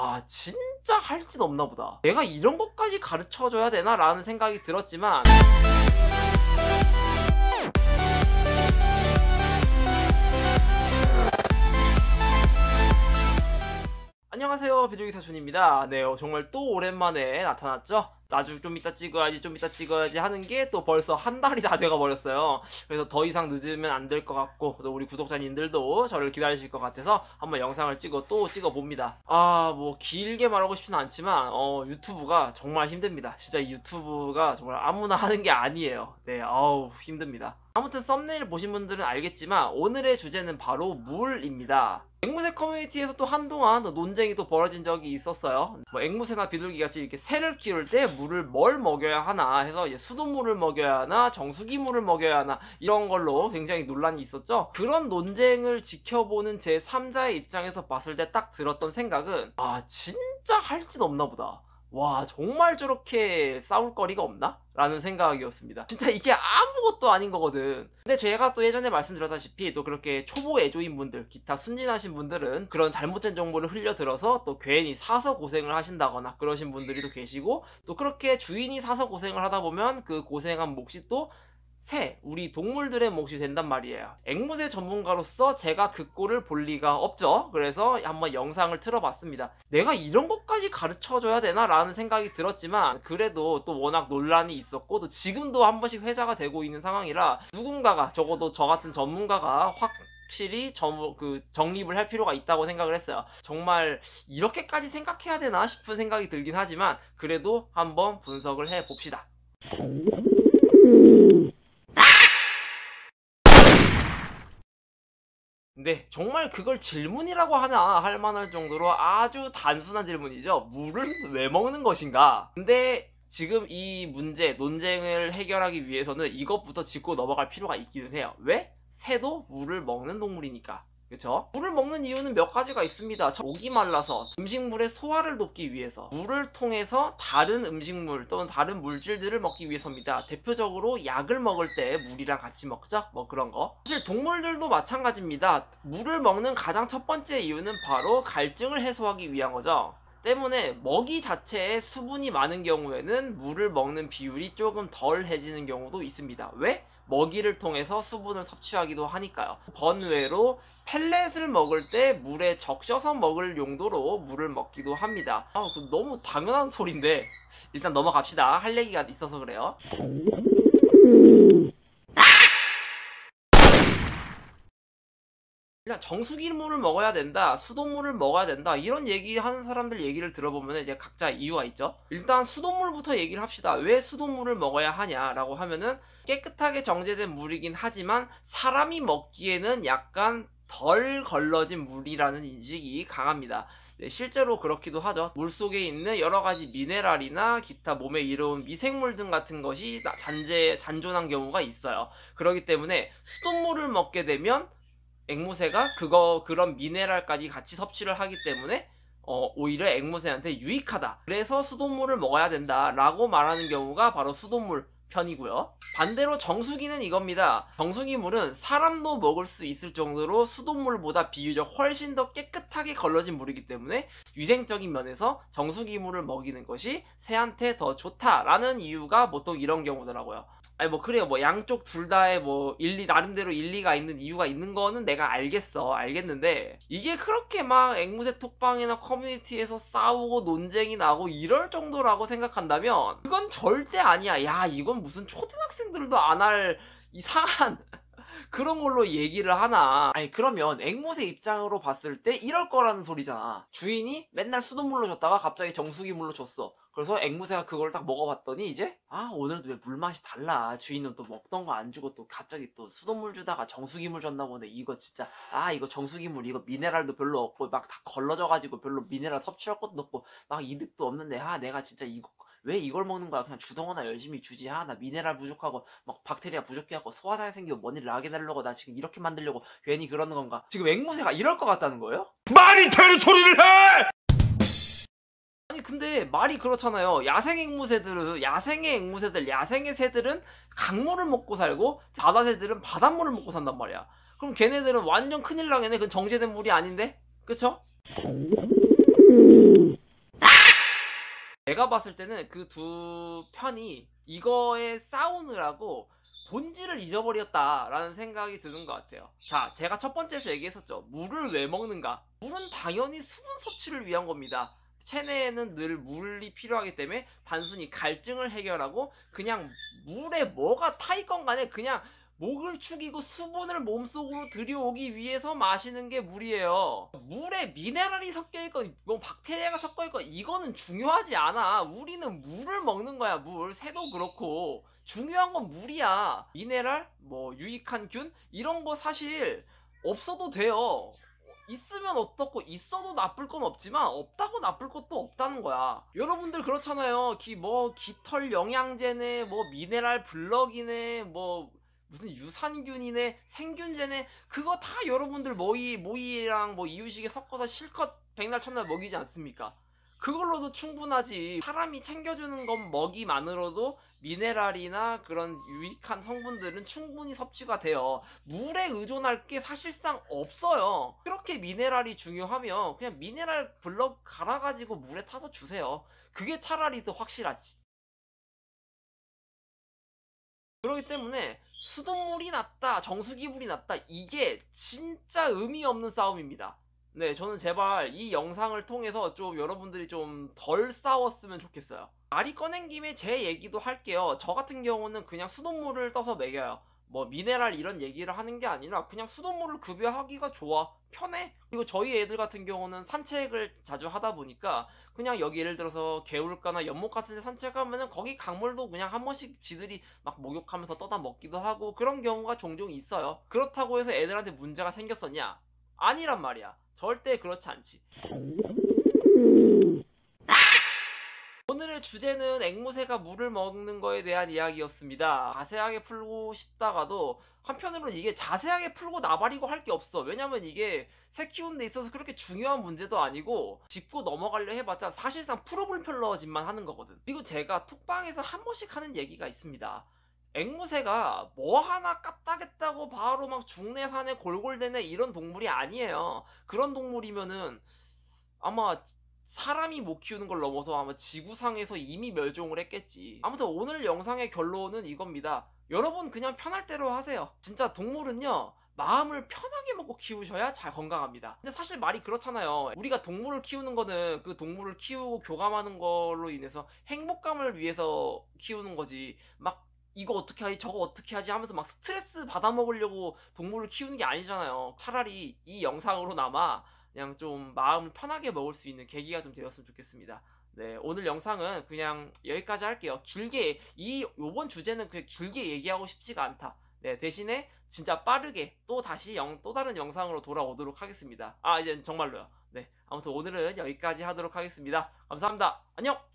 아 진짜 할 짓 없나 보다. 내가 이런 것까지 가르쳐줘야 되나 라는 생각이 들었지만 안녕하세요. 비둘기 사촌입니다. 네 어, 정말 또 오랜만에 나타났죠? 나중 좀 이따 찍어야지 좀 이따 찍어야지 하는 게 또 벌써 한 달이 다 돼가 버렸어요. 그래서 더 이상 늦으면 안 될 것 같고 또 우리 구독자님들도 저를 기다리실 것 같아서 한번 영상을 찍어 또 찍어 봅니다. 아 뭐 길게 말하고 싶지는 않지만 어 유튜브가 정말 힘듭니다. 진짜 이 유튜브가 정말 아무나 하는 게 아니에요. 네 아우 힘듭니다. 아무튼 썸네일 보신 분들은 알겠지만 오늘의 주제는 바로 물입니다 앵무새 커뮤니티에서 또 한동안 또 논쟁이 또 벌어진 적이 있었어요. 뭐 앵무새나 비둘기 같이 이렇게 새를 키울 때 물을 뭘 먹여야 하나 해서 이제 수돗물을 먹여야 하나 정수기 물을 먹여야 하나 이런 걸로 굉장히 논란이 있었죠. 그런 논쟁을 지켜보는 제 3자의 입장에서 봤을 때 딱 들었던 생각은 아 진짜 할 짓 없나 보다. 와 정말 저렇게 싸울 거리가 없나? 라는 생각이었습니다 진짜 이게 아무것도 아닌 거거든 근데 제가 또 예전에 말씀드렸다시피 또 그렇게 초보 애조인 분들 기타 순진하신 분들은 그런 잘못된 정보를 흘려들어서 또 괜히 사서 고생을 하신다거나 그러신 분들이 또 계시고 또 그렇게 주인이 사서 고생을 하다 보면 그 고생한 몫이 또 새, 우리 동물들의 몫이 된단 말이에요. 앵무새 전문가로서 제가 그 꼴을 볼 리가 없죠. 그래서 한번 영상을 틀어봤습니다. 내가 이런 것까지 가르쳐줘야 되나? 라는 생각이 들었지만 그래도 또 워낙 논란이 있었고 또 지금도 한 번씩 회자가 되고 있는 상황이라 누군가가 적어도 저 같은 전문가가 확 확실히 점, 그 정립을 할 필요가 있다고 생각을 했어요. 정말 이렇게까지 생각해야 되나 싶은 생각이 들긴 하지만 그래도 한번 분석을 해 봅시다. 근데 정말 그걸 질문이라고 하나 할 만할 정도로 아주 단순한 질문이죠. 물을 왜 먹는 것인가? 근데 지금 이 문제, 논쟁을 해결하기 위해서는 이것부터 짚고 넘어갈 필요가 있기는 해요. 왜? 새도 물을 먹는 동물이니까. 그쵸? 물을 먹는 이유는 몇 가지가 있습니다. 목이 말라서 음식물의 소화를 돕기 위해서 물을 통해서 다른 음식물 또는 다른 물질들을 먹기 위해서입니다. 대표적으로 약을 먹을 때 물이랑 같이 먹죠? 뭐 그런 거. 사실 동물들도 마찬가지입니다. 물을 먹는 가장 첫 번째 이유는 바로 갈증을 해소하기 위한 거죠. 때문에 먹이 자체에 수분이 많은 경우에는 물을 먹는 비율이 조금 덜 해지는 경우도 있습니다. 왜? 먹이를 통해서 수분을 섭취하기도 하니까요. 번외로 펠렛을 먹을 때 물에 적셔서 먹을 용도로 물을 먹기도 합니다. 아, 너무 당연한 소리인데 일단 넘어갑시다. 할 얘기가 있어서 그래요. 그냥 정수기물을 먹어야 된다, 수돗물을 먹어야 된다 이런 얘기하는 사람들 얘기를 들어보면 이제 각자 이유가 있죠. 일단 수돗물부터 얘기를 합시다. 왜 수돗물을 먹어야 하냐라고 하면은 깨끗하게 정제된 물이긴 하지만 사람이 먹기에는 약간 덜 걸러진 물이라는 인식이 강합니다. 네, 실제로 그렇기도 하죠. 물 속에 있는 여러 가지 미네랄이나 기타 몸에 이로운 미생물 등 같은 것이 잔재 잔존한 경우가 있어요. 그렇기 때문에 수돗물을 먹게 되면 앵무새가 그거 그런 미네랄까지 같이 섭취를 하기 때문에 어, 오히려 앵무새한테 유익하다. 그래서 수돗물을 먹어야 된다라고 말하는 경우가 바로 수돗물 편이고요. 반대로 정수기는 이겁니다. 정수기 물은 사람도 먹을 수 있을 정도로 수돗물보다 비교적 훨씬 더 깨끗하게 걸러진 물이기 때문에 위생적인 면에서 정수기 물을 먹이는 것이 새한테 더 좋다라는 이유가 보통 이런 경우더라고요. 아니 뭐 그래요. 뭐 양쪽 둘 다의 뭐 일리 나름대로 일리가 있는 이유가 있는 거는 내가 알겠어. 알겠는데 이게 그렇게 막 앵무새 톡방이나 커뮤니티에서 싸우고 논쟁이 나고 이럴 정도라고 생각한다면 그건 절대 아니야. 야 이건 무슨 초등학생들도 안 할 이상한 그런 걸로 얘기를 하나. 아니 그러면 앵무새 입장으로 봤을 때 이럴 거라는 소리잖아. 주인이 맨날 수돗물로 줬다가 갑자기 정수기 물로 줬어. 그래서 앵무새가 그걸 딱 먹어봤더니 이제 아 오늘도 왜 물맛이 달라. 주인은 또 먹던 거 안 주고 또 갑자기 또 수돗물 주다가 정수기물 줬나 보네. 이거 진짜 아 이거 정수기물 이거 미네랄도 별로 없고 막 다 걸러져 가지고 별로 미네랄 섭취할 것도 없고 막 이득도 없는데 아 내가 진짜 이거 왜 이걸 먹는 거야? 그냥 주동하나 열심히 주지. 아, 나 미네랄 부족하고, 막 박테리아 부족해갖고, 소화장애 생기고, 뭔일 나게 되려고, 나 지금 이렇게 만들려고, 괜히 그러는 건가? 지금 앵무새가 이럴 것 같다는 거예요? 말이 되는 소리를 해! 아니, 근데 말이 그렇잖아요. 야생 앵무새들은, 야생의 앵무새들, 야생의 새들은 강물을 먹고 살고, 바다 새들은 바닷물을 먹고 산단 말이야. 그럼 걔네들은 완전 큰일 나겠네. 그건 정제된 물이 아닌데? 그쵸? 내가 봤을 때는 그 두 편이 이거에 싸우느라고 본질을 잊어버렸다라는 생각이 드는 것 같아요. 자, 제가 첫 번째에서 얘기했었죠. 물을 왜 먹는가? 물은 당연히 수분 섭취를 위한 겁니다. 체내에는 늘 물이 필요하기 때문에 단순히 갈증을 해결하고 그냥 물에 뭐가 타 있건 간에 그냥 목을 축이고 수분을 몸속으로 들여오기 위해서 마시는 게 물이에요. 물에 미네랄이 섞여 있건 뭐 박테리아가 섞여 있건 이거는 중요하지 않아. 우리는 물을 먹는 거야. 물. 새도 그렇고 중요한 건 물이야. 미네랄, 뭐 유익한 균 이런 거 사실 없어도 돼요. 있으면 어떻고 있어도 나쁠 건 없지만 없다고 나쁠 것도 없다는 거야. 여러분들 그렇잖아요. 기 뭐 깃털 영양제네, 뭐 미네랄 블럭이네, 뭐 무슨 유산균이네, 생균제네, 그거 다 여러분들 모이 모이랑 뭐 이유식에 섞어서 실컷 백날 첫날 먹이지 않습니까? 그걸로도 충분하지. 사람이 챙겨주는 건 먹이만으로도 미네랄이나 그런 유익한 성분들은 충분히 섭취가 돼요. 물에 의존할 게 사실상 없어요. 그렇게 미네랄이 중요하면 그냥 미네랄 블럭 갈아가지고 물에 타서 주세요. 그게 차라리 더 확실하지. 그렇기 때문에 수돗물이 낫다, 정수기물이 낫다, 이게 진짜 의미 없는 싸움입니다. 네, 저는 제발 이 영상을 통해서 좀 여러분들이 좀 덜 싸웠으면 좋겠어요. 말이 꺼낸 김에 제 얘기도 할게요. 저 같은 경우는 그냥 수돗물을 떠서 먹여요. 뭐 미네랄 이런 얘기를 하는 게 아니라 그냥 수돗물을 급여하기가 좋아. 편해. 그리고 저희 애들 같은 경우는 산책을 자주 하다 보니까 그냥 여기 예를 들어서 개울가나 연못 같은 데 산책하면은 거기 강물도 그냥 한 번씩 지들이 막 목욕하면서 떠다 먹기도 하고 그런 경우가 종종 있어요. 그렇다고 해서 애들한테 문제가 생겼었냐? 아니란 말이야. 절대 그렇지 않지. 오늘의 주제는 앵무새가 물을 먹는 거에 대한 이야기였습니다. 자세하게 풀고 싶다가도 한편으로는 이게 자세하게 풀고 나발이고 할 게 없어. 왜냐면 이게 새 키우는 데 있어서 그렇게 중요한 문제도 아니고 짚고 넘어가려 해봤자 사실상 풀어불편러짐만 하는 거거든. 그리고 제가 톡방에서 한 번씩 하는 얘기가 있습니다. 앵무새가 뭐 하나 까딱했다고 바로 막 중내 산에 골골대네 이런 동물이 아니에요. 그런 동물이면은 아마 사람이 못 키우는 걸 넘어서 아마 지구상에서 이미 멸종을 했겠지. 아무튼 오늘 영상의 결론은 이겁니다. 여러분 그냥 편할 대로 하세요. 진짜 동물은요. 마음을 편하게 먹고 키우셔야 잘 건강합니다. 근데 사실 말이 그렇잖아요. 우리가 동물을 키우는 거는 그 동물을 키우고 교감하는 걸로 인해서 행복감을 위해서 키우는 거지. 막 이거 어떻게 하지 저거 어떻게 하지 하면서 막 스트레스 받아 먹으려고 동물을 키우는 게 아니잖아요. 차라리 이 영상으로나마 그냥 좀 마음을 편하게 먹을 수 있는 계기가 좀 되었으면 좋겠습니다. 네, 오늘 영상은 그냥 여기까지 할게요. 길게 이 요번 주제는 그냥 길게 얘기하고 싶지가 않다. 네, 대신에 진짜 빠르게 또 다시 영, 또 다른 영상으로 돌아오도록 하겠습니다. 아, 이제 정말로요. 네, 아무튼 오늘은 여기까지 하도록 하겠습니다. 감사합니다. 안녕!